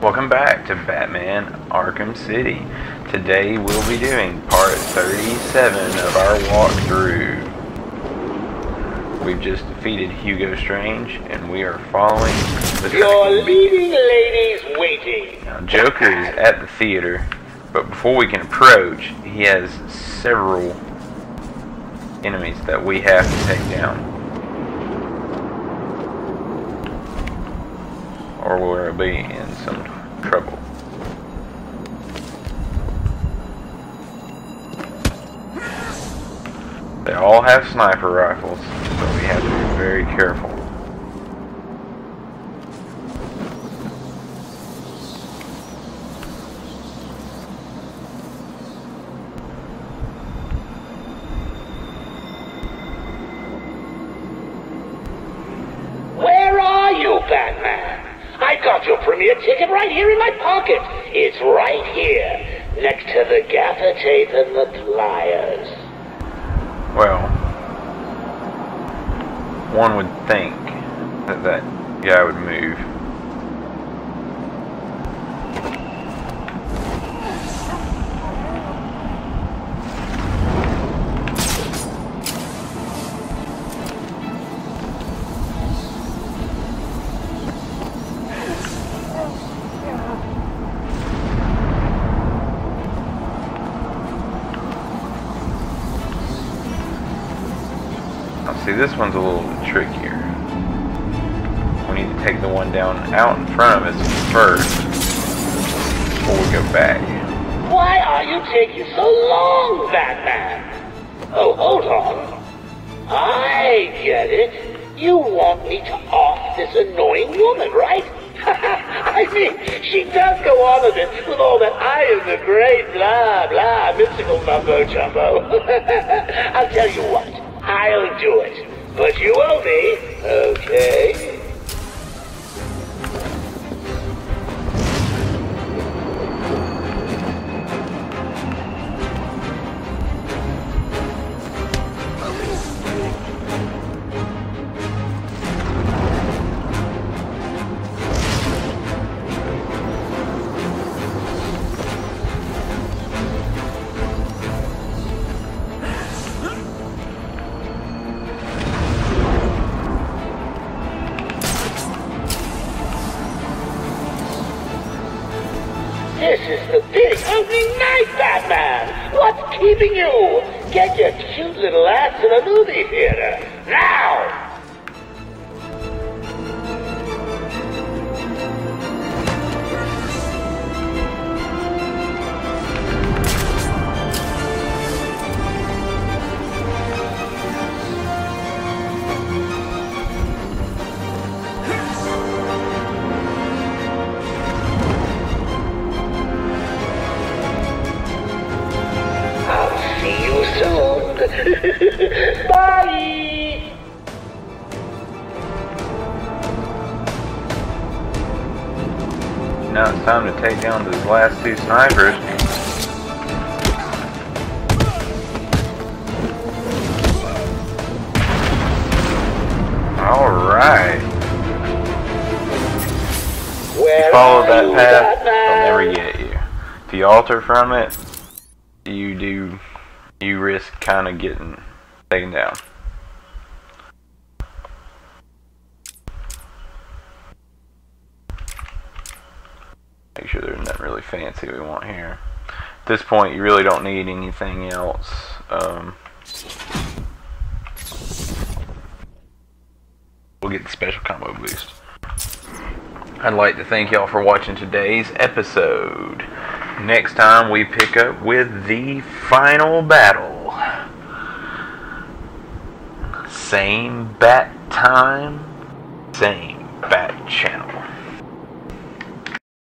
Welcome back to Batman Arkham City. Today we'll be doing part 37 of our walkthrough. We've just defeated Hugo Strange and we are following the Your leading lady's waiting. Now, Joker is at the theater, but before we can approach, he has several enemies that we have to take down. Or we'll be in some trouble. They all have sniper rifles, so we have to be very careful. Where are you, Batman? I premiere ticket right here in my pocket. It's right here, next to the gaffer tape and the pliers. Well, one would think that that guy would move. See, this one's a little trickier. We need to take the one down out in front of us first before we go back. Why are you taking so long, Batman? Oh, hold on. I get it. You want me to off this annoying woman, right? I mean, she does go on a bit with all that I am the great blah blah mystical mumbo jumbo. I'll tell you what, I'll do it. But you owe me, okay? This is the big opening night, Batman! What's keeping you? Get your cute little ass to the movie theater, now! Bye! Now it's time to take down those last two snipers. Alright. Where Follow that you, path, they'll never get you. If you alter from it, you do, you risk kind of getting taken down. Make sure there's nothing really fancy we want here. At this point, you really don't need anything else. Um, we'll get the special combo boost. I'd like to thank y'all for watching today's episode. Next time we pick up with the final battle. Same bat time, same bat channel.